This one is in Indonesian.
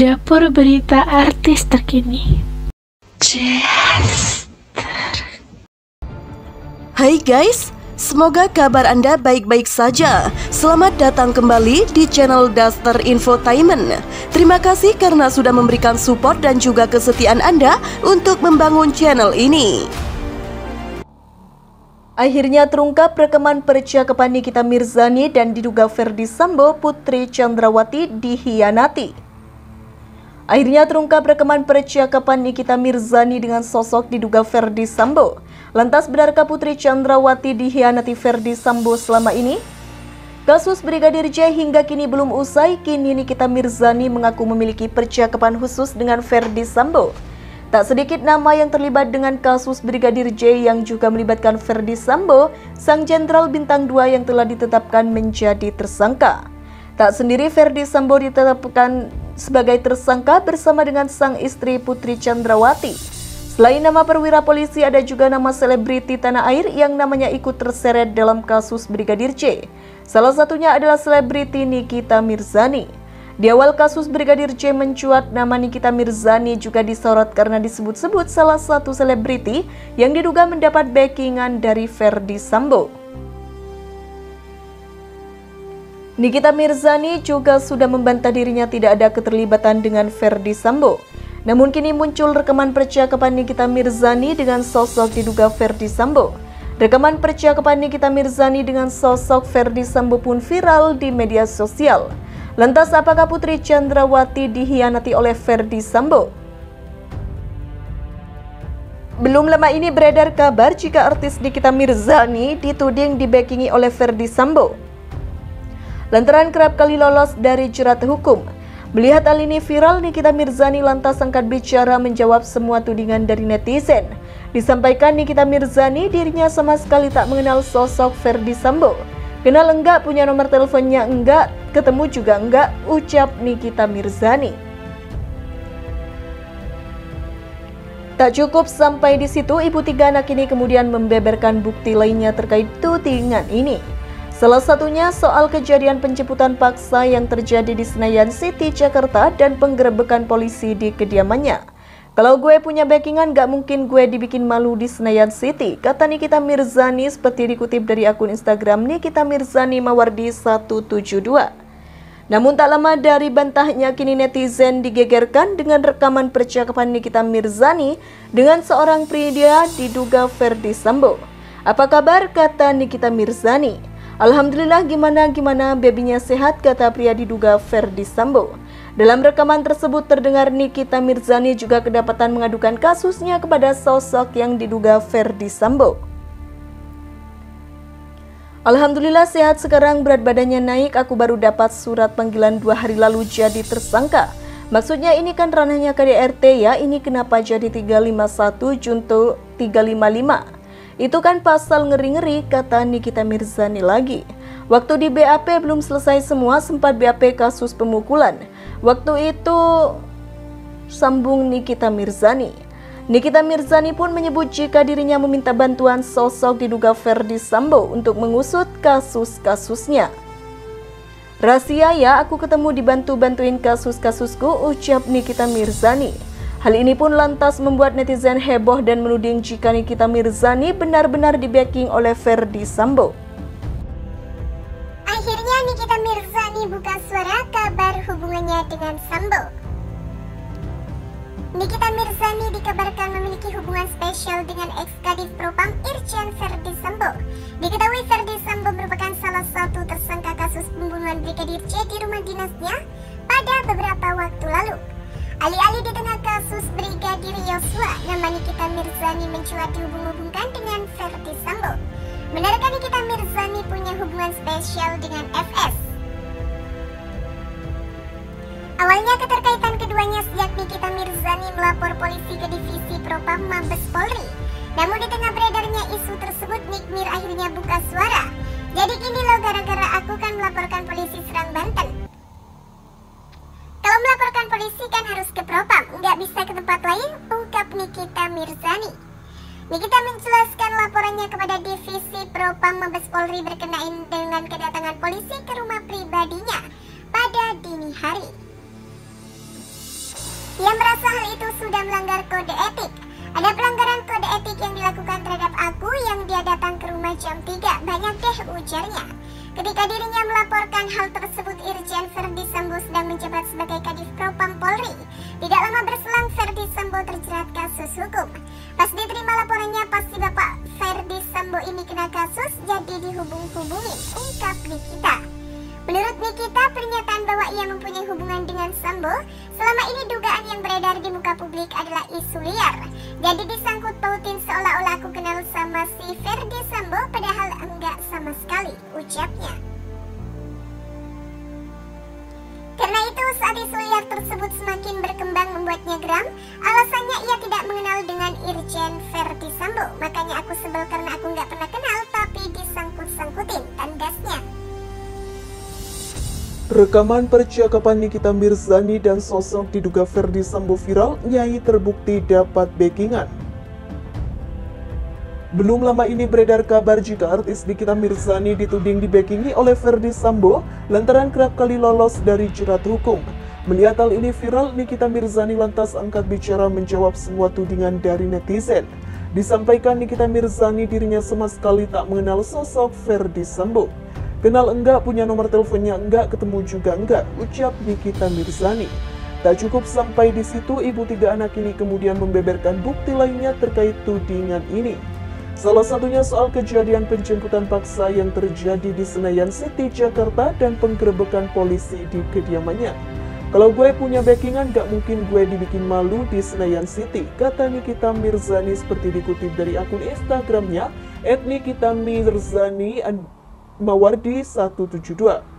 Dapur berita artis terkini. Jester. Hai guys, semoga kabar Anda baik-baik saja. Selamat datang kembali di channel Duster Infotainment. Terima kasih karena sudah memberikan support dan juga kesetiaan Anda untuk membangun channel ini. Akhirnya terungkap rekaman percakapan Nikita Mirzani dan diduga Ferdi Sambo Putri Chandrawati dihianati. Akhirnya terungkap rekaman percakapan Nikita Mirzani dengan sosok diduga Ferdi Sambo. Lantas benarkah Putri Chandrawati dihianati Ferdi Sambo selama ini? Kasus Brigadir J hingga kini belum usai, kini Nikita Mirzani mengaku memiliki percakapan khusus dengan Ferdi Sambo. Tak sedikit nama yang terlibat dengan kasus Brigadir J yang juga melibatkan Ferdi Sambo, sang jenderal bintang 2 yang telah ditetapkan menjadi tersangka. Tak sendiri Ferdi Sambo ditetapkan sebagai tersangka bersama dengan sang istri Putri Chandrawati. Selain nama perwira polisi ada juga nama selebriti tanah air yang namanya ikut terseret dalam kasus Brigadir J. Salah satunya adalah selebriti Nikita Mirzani. Di awal kasus Brigadir J mencuat, nama Nikita Mirzani juga disorot karena disebut-sebut salah satu selebriti yang diduga mendapat backingan dari Ferdi Sambo. Nikita Mirzani juga sudah membantah dirinya tidak ada keterlibatan dengan Ferdi Sambo. Namun kini muncul rekaman percakapan Nikita Mirzani dengan sosok diduga Ferdi Sambo. Rekaman percakapan Nikita Mirzani dengan sosok Ferdi Sambo pun viral di media sosial. Lantas apakah Putri Chandrawati dihianati oleh Ferdi Sambo? Belum lama ini beredar kabar jika artis Nikita Mirzani dituding dibackingi oleh Ferdi Sambo. Lantaran kerap kali lolos dari jerat hukum. Melihat hal ini viral, Nikita Mirzani lantas angkat bicara menjawab semua tudingan dari netizen. Disampaikan Nikita Mirzani dirinya sama sekali tak mengenal sosok Ferdi Sambo. Kenal enggak, punya nomor teleponnya enggak, ketemu juga enggak, ucap Nikita Mirzani. Tak cukup sampai di situ, ibu tiga anak ini kemudian membeberkan bukti lainnya terkait tudingan ini. Salah satunya soal kejadian penjemputan paksa yang terjadi di Senayan City, Jakarta dan penggerebekan polisi di kediamannya. Kalau gue punya backingan gak mungkin gue dibikin malu di Senayan City, kata Nikita Mirzani seperti dikutip dari akun Instagram Nikita Mirzani Mawardi 172. Namun tak lama dari bantahnya kini netizen digegerkan dengan rekaman percakapan Nikita Mirzani dengan seorang pria diduga Ferdi Sambo. Apa kabar kata Nikita Mirzani? Alhamdulillah gimana gimana bebinya sehat kata pria diduga Ferdi Sambo. Dalam rekaman tersebut terdengar Nikita Mirzani juga kedapatan mengadukan kasusnya kepada sosok yang diduga Ferdi Sambo. Alhamdulillah sehat sekarang berat badannya naik aku baru dapat surat panggilan dua hari lalu jadi tersangka. Maksudnya ini kan ranahnya KDRT ya ini kenapa jadi 351 junto 355. Itu kan pasal ngeri-ngeri kata Nikita Mirzani lagi. Waktu di BAP belum selesai semua sempat BAP kasus pemukulan. Waktu itu sambung Nikita Mirzani. Nikita Mirzani pun menyebut jika dirinya meminta bantuan sosok diduga Ferdi Sambo untuk mengusut kasus-kasusnya. Rahasia ya, aku ketemu dibantu-bantuin kasus-kasusku, ucap Nikita Mirzani. Hal ini pun lantas membuat netizen heboh dan menuding jika Nikita Mirzani benar-benar dibacking oleh Ferdi Sambo. Akhirnya Nikita Mirzani buka suara kabar hubungannya dengan Sambo. Nikita Mirzani dikabarkan memiliki hubungan spesial dengan ex-kadif Propam Irjen Verdi Sambo. Diketahui Verdi Sambo merupakan salah satu Yosua, nama Nikita Mirzani mencuat dihubung-hubungkan dengan Verdi Sambo. Benarkah Nikita Mirzani punya hubungan spesial dengan FS? Awalnya keterkaitan keduanya sejak Nikita Mirzani melapor polisi ke divisi Propam Mabes Polri. Namun di tengah beredarnya isu tersebut, Nikmir akhirnya buka suara. Jadi gini loh gara-gara aku kan melaporkan polisi Serang Banten. Kalau melaporkan polisi kan harus ke Propam, nggak bisa ke tempat lain, Nikita Mirzani. Nikita menjelaskan laporannya kepada Divisi Propam Mabes Polri berkenaan dengan kedatangan polisi ke rumah pribadinya pada dini hari. Ia merasa hal itu sudah melanggar kode etik. Ada pelanggaran kode etik yang dilakukan terhadap aku yang dia datang ke rumah jam 3. Banyak deh ujarnya. Ketika dirinya melaporkan hal tersebut, Irjen Verdi Sambo sedang menjabat sebagai Kadif Propam Polri. Tidak lama berselang, Verdi Sambo terjerat kasus hukum. Pas diterima laporannya, pasti Bapak Verdi Sambo ini kena kasus, jadi dihubung-hubungin, ungkap Nikita. Menurut Nikita, pernyataan bahwa ia mempunyai hubungan dengan Sambo, selama ini dugaan yang beredar di muka publik adalah isu liar. Jadi disangkut pautin seolah-olah aku kenal sama si Verdi Sambo, padahal enggak sama sekali, ucapnya. Karena itu saat isu liar tersebut semakin berkembang membuatnya geram, alasannya ia tidak mengenal dengan Irjen Verdi Sambo. Makanya aku sebel karena aku nggak pernah kenal tapi disangkut-sangkutin, tandasnya. Rekaman percakapan Nikita Mirzani dan sosok diduga Ferdi Sambo viral, Nyai terbukti dapat backingan. Belum lama ini beredar kabar jika artis Nikita Mirzani dituding dibackingi oleh Ferdi Sambo lantaran kerap kali lolos dari jerat hukum. Melihat hal ini viral, Nikita Mirzani lantas angkat bicara menjawab semua tudingan dari netizen. Disampaikan Nikita Mirzani dirinya sama sekali tak mengenal sosok Ferdi Sambo. Kenal enggak, punya nomor teleponnya enggak, ketemu juga enggak, ucap Nikita Mirzani. Tak cukup sampai di situ, ibu tiga anak ini kemudian membeberkan bukti lainnya terkait tudingan ini. Salah satunya soal kejadian penjemputan paksa yang terjadi di Senayan City, Jakarta dan penggerebekan polisi di kediamannya. Kalau gue punya backingan, gak mungkin gue dibikin malu di Senayan City, kata Nikita Mirzani seperti dikutip dari akun Instagramnya, Nikita Mirzani Mawardi 172.